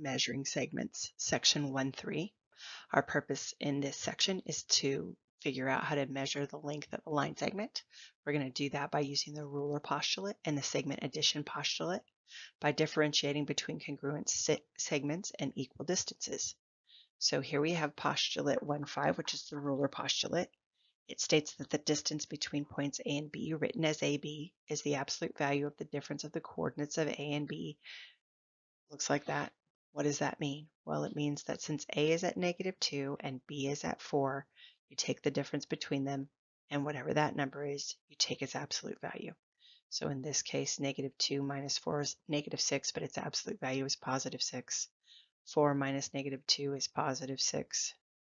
measuring segments, section 1-3. Our purpose in this section is to figure out how to measure the length of a line segment. We're going to do that by using the ruler postulate and the segment addition postulate by differentiating between congruent se segments and equal distances. So here we have postulate 1-5, which is the ruler postulate. It states that the distance between points A and B, written as AB, is the absolute value of the difference of the coordinates of A and B. Looks like that. What does that mean? Well, it means that since A is at negative 2 and B is at 4, you take the difference between them, and whatever that number is, you take its absolute value. So in this case, negative 2 minus 4 is negative 6, but its absolute value is positive 6. 4 minus negative 2 is positive 6.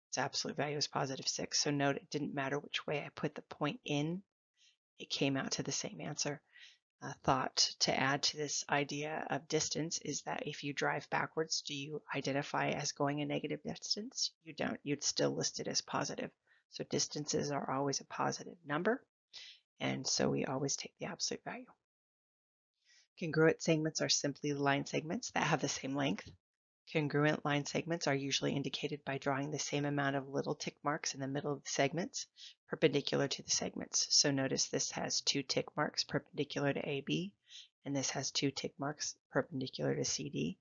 Its absolute value is positive 6. So note it didn't matter which way I put the point in, it came out to the same answer. A thought to add to this idea of distance is that if you drive backwards, do you identify as going a negative distance? You don't. You'd still list it as positive. So distances are always a positive number. And so we always take the absolute value. Congruent segments are simply line segments that have the same length. Congruent line segments are usually indicated by drawing the same amount of little tick marks in the middle of the segments, perpendicular to the segments. So notice this has two tick marks perpendicular to AB, and this has two tick marks perpendicular to CD.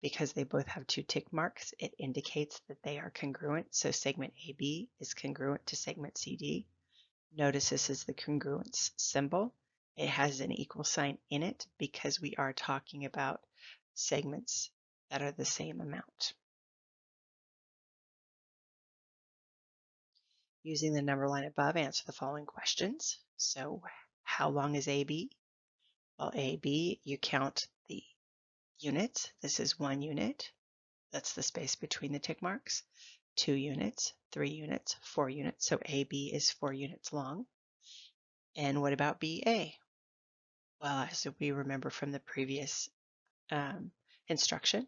Because they both have two tick marks, it indicates that they are congruent. So segment AB is congruent to segment CD. Notice this is the congruence symbol. It has an equal sign in it because we are talking about segments that are the same amount. Using the number line above, answer the following questions. So how long is AB? Well, AB, you count the units. This is one unit. That's the space between the tick marks two units, three units, four units. So AB is four units long. And what about BA? Well, as we remember from the previous um, instruction,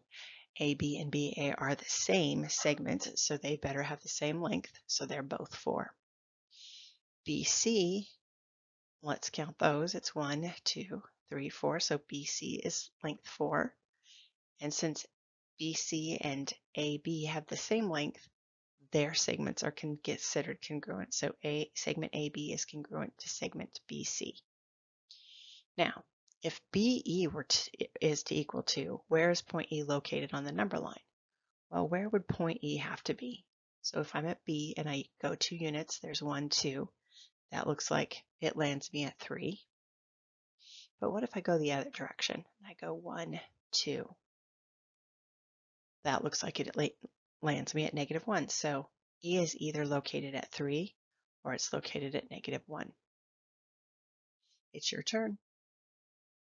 AB and BA are the same segment, so they better have the same length, so they're both four. BC, let's count those. It's one, two, three, four. So BC is length four. And since BC and AB have the same length, their segments are considered congruent. So A segment AB is congruent to segment BC. Now, if BE were to, is to equal to, where is point E located on the number line? Well, where would point E have to be? So if I'm at B and I go two units, there's one, two. That looks like it lands me at three. But what if I go the other direction? I go one, two. That looks like it lands me at negative 1. So E is either located at 3 or it's located at negative 1. It's your turn.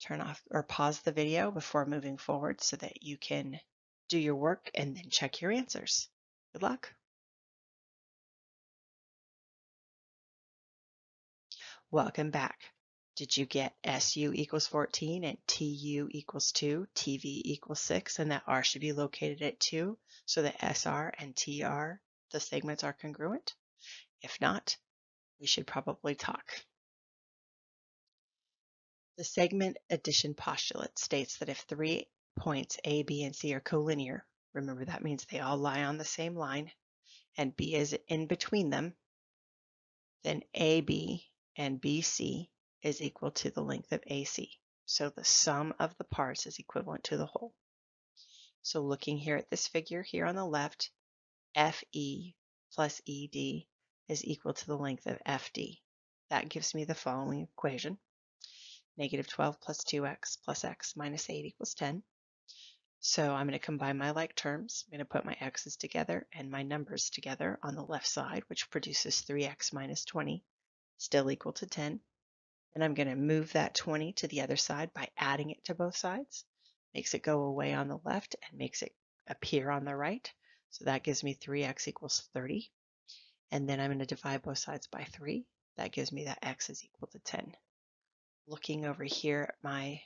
Turn off or pause the video before moving forward so that you can do your work and then check your answers. Good luck. Welcome back. Did you get SU equals 14 and TU equals 2, TV equals 6, and that R should be located at 2 so that SR and TR, the segments are congruent? If not, we should probably talk. The segment addition postulate states that if three points A, B, and C are collinear, remember that means they all lie on the same line, and B is in between them, then AB and BC is equal to the length of AC. So the sum of the parts is equivalent to the whole. So looking here at this figure here on the left, FE plus ED is equal to the length of FD. That gives me the following equation. Negative 12 plus 2x plus x minus 8 equals 10. So I'm going to combine my like terms. I'm going to put my x's together and my numbers together on the left side, which produces 3x minus 20, still equal to 10. And I'm going to move that 20 to the other side by adding it to both sides. Makes it go away on the left and makes it appear on the right. So that gives me 3x equals 30. And then I'm going to divide both sides by 3. That gives me that x is equal to 10. Looking over here at my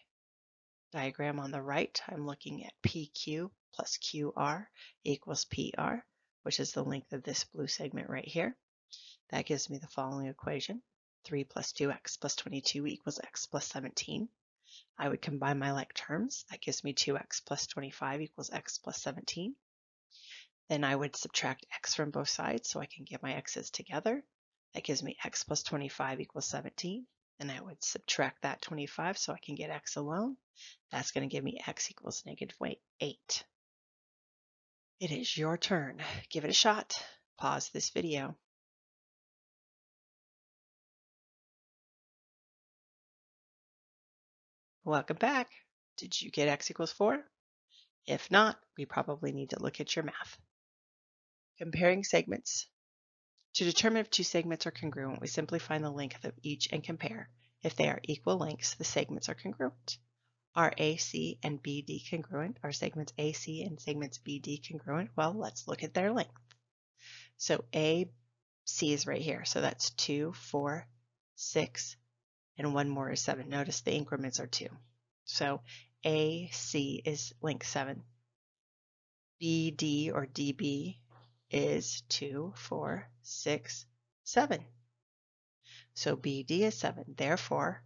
diagram on the right, I'm looking at PQ plus QR equals PR, which is the length of this blue segment right here. That gives me the following equation. 3 plus 2x plus 22 equals x plus 17. I would combine my like terms. That gives me 2x plus 25 equals x plus 17. Then I would subtract x from both sides so I can get my x's together. That gives me x plus 25 equals 17. Then I would subtract that 25 so I can get x alone. That's going to give me x equals negative 8. It is your turn. Give it a shot. Pause this video. Welcome back. Did you get x equals 4? If not, we probably need to look at your math. Comparing segments. To determine if two segments are congruent, we simply find the length of each and compare. If they are equal lengths, the segments are congruent. Are AC and BD congruent? Are segments AC and segments BD congruent? Well, let's look at their length. So AC is right here. So that's 2, 4, 6, and one more is 7. Notice the increments are 2. So AC is length 7. BD or DB is 2, 4, 6, 7. So BD is 7. Therefore,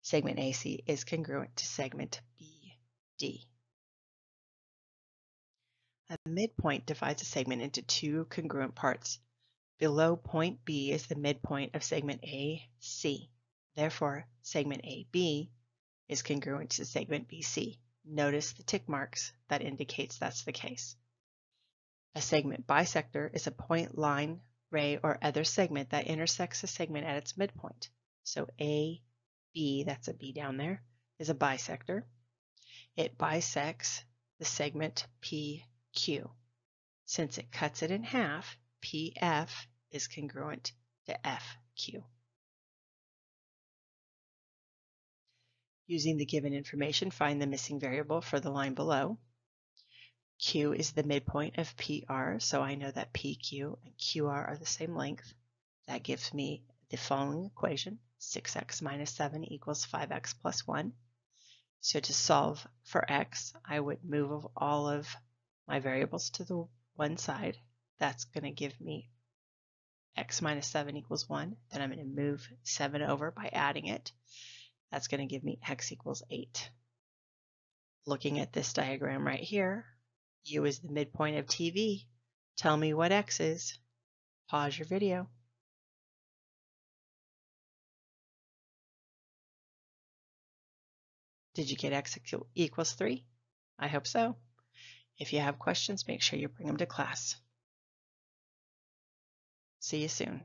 segment AC is congruent to segment BD. A midpoint divides a segment into two congruent parts. Below point B is the midpoint of segment AC. Therefore, segment AB is congruent to segment BC. Notice the tick marks that indicates that's the case. A segment bisector is a point, line, ray, or other segment that intersects a segment at its midpoint. So AB, that's a B down there, is a bisector. It bisects the segment PQ. Since it cuts it in half, PF is congruent to FQ. Using the given information, find the missing variable for the line below. Q is the midpoint of PR, so I know that PQ and QR are the same length. That gives me the following equation, 6x minus 7 equals 5x plus 1. So to solve for x, I would move all of my variables to the one side. That's going to give me x minus 7 equals 1. Then I'm going to move 7 over by adding it. That's going to give me x equals 8. Looking at this diagram right here, U is the midpoint of TV. Tell me what x is. Pause your video. Did you get x equals 3? I hope so. If you have questions, make sure you bring them to class. See you soon.